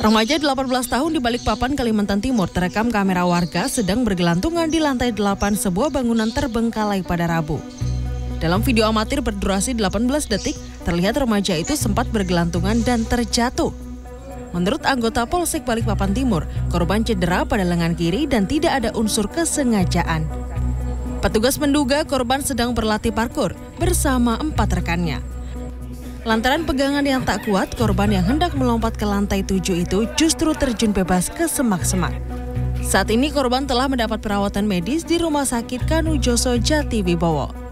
Remaja 18 tahun di Balikpapan, Kalimantan Timur terekam kamera warga sedang bergelantungan di lantai 8 sebuah bangunan terbengkalai pada Rabu. Dalam video amatir berdurasi 18 detik, terlihat remaja itu sempat bergelantungan dan terjatuh. Menurut anggota Polsek Balikpapan Timur, korban cedera pada lengan kiri dan tidak ada unsur kesengajaan. Petugas menduga korban sedang berlatih parkur bersama empat rekannya. Lantaran pegangan yang tak kuat, korban yang hendak melompat ke lantai tujuh itu justru terjun bebas ke semak-semak. Saat ini korban telah mendapat perawatan medis di Rumah Sakit Kanu Joso Jati Wibowo.